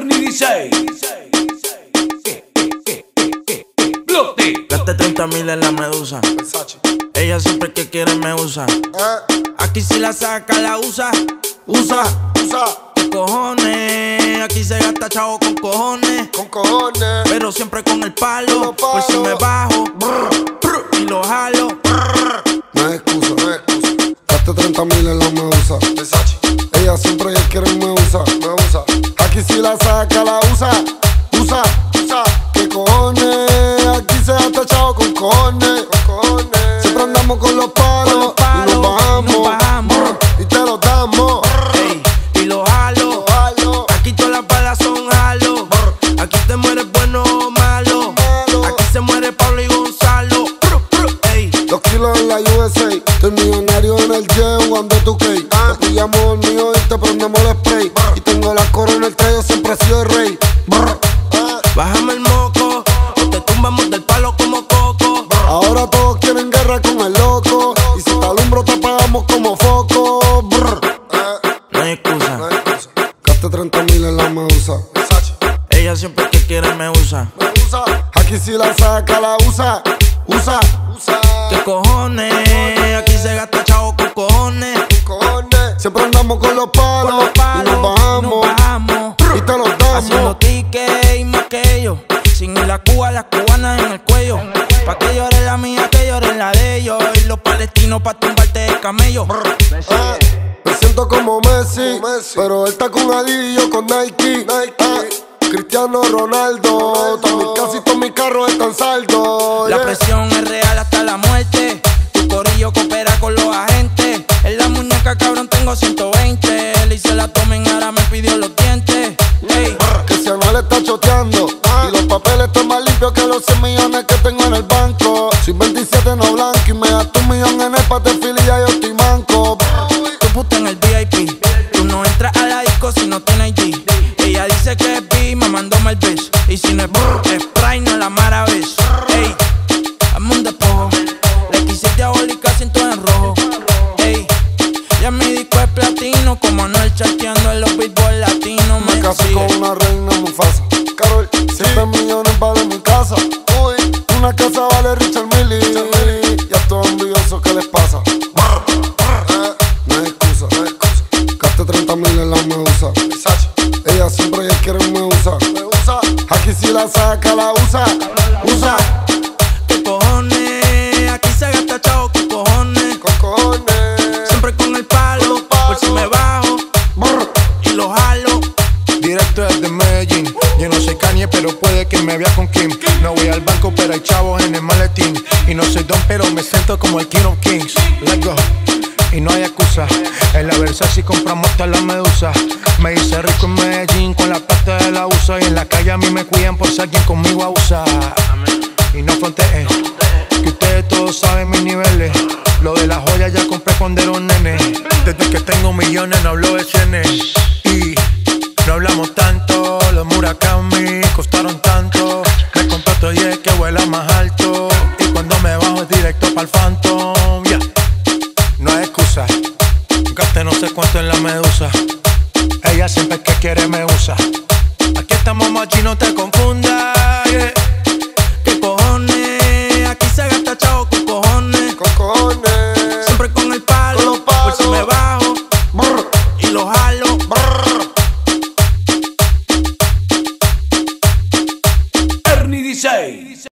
Ernie DJ. Gaste 30 mil en la medusa. Ella siempre que quiere me usa. Aquí si la saca, la usa. Usa, Usa ¿qué cojones? Aquí se gasta chavo con cojones. con cojones. Pero siempre con el palo. Por si me bajo. Y Aquí en la USA. Estoy millonario en el jet jugando tu Te pillamos el mío y te prendemos el spray. Y tengo la corona en el trayo, siempre he sido el rey. Ah. Bájame el moco. O te tumbamos del palo como coco. Ahora todos quieren guerra con el loco. Y si te alumbro, te apagamos como foco. Brr. No hay excusa. Gaste 30 mil en la medusa. Ella siempre que quiere me usa. Aquí si la saca, la usa. Usa, usa. ¿Qué cojones? Aquí se gasta chavo con cojones. Cojones. Siempre andamos con los palos. Con los palos. Y nos bajamos. nos bajamos. Y te los Haciendo damos. tickets y más que ellos. Sin ir la Cuba, las cubanas en el cuello. Pa' que llore la mía, que llore la de ellos. Y los palestinos pa' tumbarte el camello. Ah, me siento como Messi, pero él está con Adidas y yo con Nike. Ah, Cristiano Ronaldo, todos mis casi todos mis carros están saldos. La yeah. presión es real hasta la muerte. Tu corillo coopera con los agentes. En la muñeca, cabrón, tengo 120. Le hice la tomen, ahora me pidió los dientes. Ey, Que si Anuel está choteando y los papeles están más limpios que los 100 millones que tengo en el banco. Soy 27 no blanco y me gasto un millón en el patefilia y ya yo estoy manco. tu puta en el la maravilla. Ey, hazme un despojo. Le quise diabólica, siento en rojo. Ey, ya mi disco es platino. Como Anuel chateando en los beatbox latinos. Me Me casé con una reina Mufasa. Carol, 7 millones vale mi casa. Uy, una casa vale Richard Millie. Ya estoy envidioso, ¿qué les pasa? Eh, No hay excusa, no hay excusa. Gaste 30 mil en la medusa. Ella siempre ella quiere usa. Aquí si la saca, la usa. Usa. ¿Qué cojones? Aquí se gasta chavo con cojones. Con cojones. Siempre con el palo. Por si me bajo Brr. y lo jalo. Directo desde Medellín. Yo no soy Kanye, pero puede que me vea con Kim. No voy al banco, pero hay chavos en el maletín. Y no soy don, pero me siento como el King of Kings. Let's go. Y no hay excusa. En la Versace compramos hasta la medusa. Me hice rico en Medellín con la pasta de la USA. La calle a mí me cuidan por si alguien conmigo abusa. Y no fronteen. Que ustedes todos saben mis niveles. Lo de la joya ya compré cuando era un nene. Desde que tengo millones no hablo de cienes. Y no hablamos tanto, los Murakami costaron tanto. Me compré otro jet que vuela más alto. Y cuando me bajo es directo para el Phantom. Yeah. No hay excusa. Gaste no sé cuánto en la medusa. Ella siempre que quiere me usa. Estamos machi, no te confundas. yeah. ¿Qué cojones? Aquí se gasta chavo con cojones. Con cojones. Siempre con el palo. Con los palos. Por si me bajo Brr. y lo jalo. Brr. Ernie DJ.